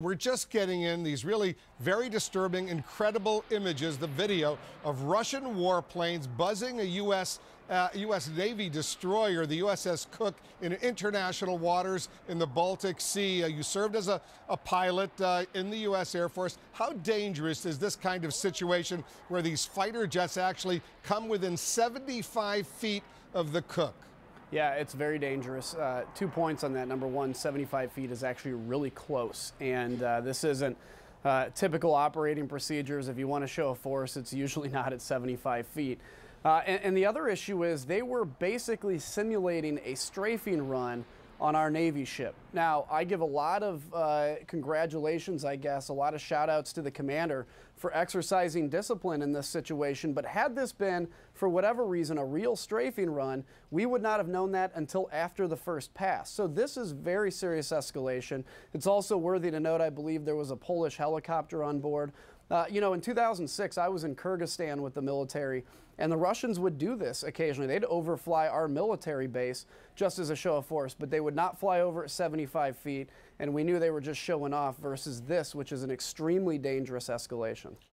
We're just getting in these really very disturbing, incredible images, the video of Russian warplanes buzzing a U.S. Uh, U.S. Navy destroyer, the USS Cook, in international waters in the Baltic Sea. Uh, you served as a, a pilot uh, in the U.S. Air Force. How dangerous is this kind of situation where these fighter jets actually come within 75 feet of the Cook? Yeah, it's very dangerous. Uh, two points on that. Number one, 75 feet is actually really close, and uh, this isn't uh, typical operating procedures. If you want to show a force, it's usually not at 75 feet. Uh, and, and the other issue is they were basically simulating a strafing run on our Navy ship. Now, I give a lot of uh, congratulations, I guess, a lot of shout outs to the commander for exercising discipline in this situation. But had this been, for whatever reason, a real strafing run, we would not have known that until after the first pass. So this is very serious escalation. It's also worthy to note, I believe there was a Polish helicopter on board. Uh, you know, in 2006, I was in Kyrgyzstan with the military, and the Russians would do this occasionally. They'd overfly our military base just as a show of force, but they would not fly over at 75 feet, and we knew they were just showing off versus this, which is an extremely dangerous escalation.